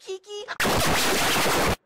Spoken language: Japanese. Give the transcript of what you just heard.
聞き